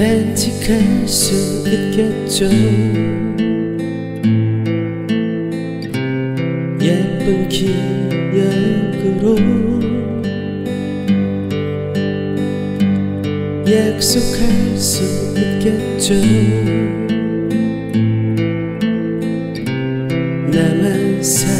약속할 수 있겠죠. 예쁜 기억으로 약속할 수 있겠죠. 나만 사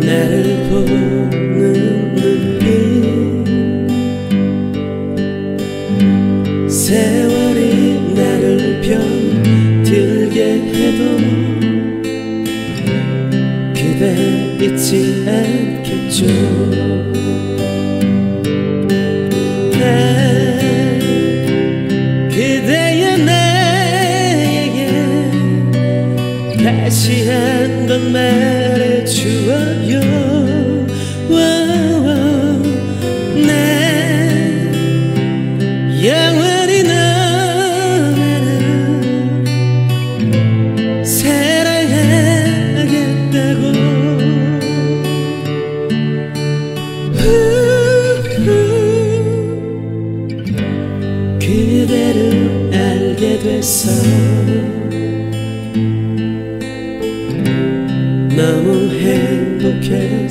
나를 보는 눈빛 세월이 나를 병들게 해도 그대 잊지 않겠죠 다시 한 번 말해주어요. 난 영원히 너만을 사랑하겠다고. 그대를 알게 돼서 너무 행복했어요.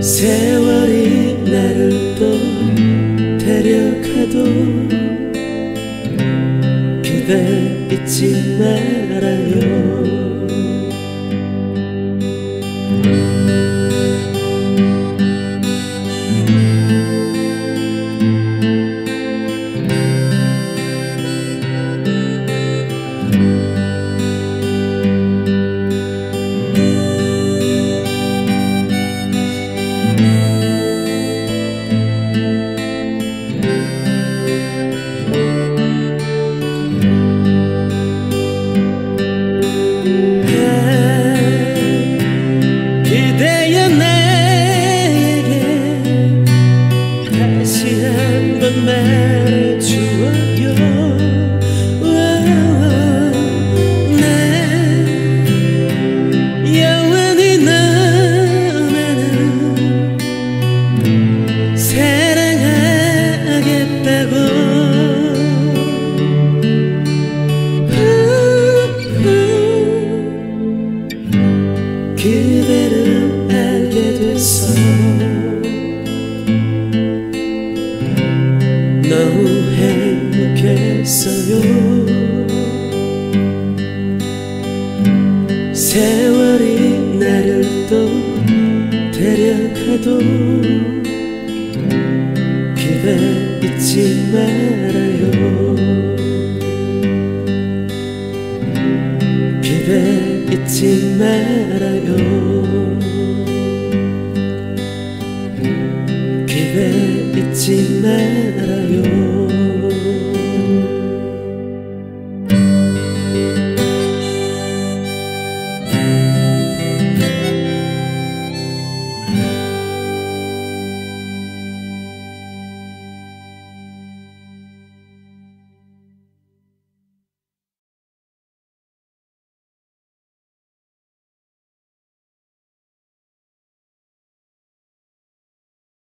세월이 나를 또 데려가도 그대 잊지 말아요 너무 행복했어요. 세월이 나를 또 데려가도 기대 잊지 말아요. 기대 잊지 말아요.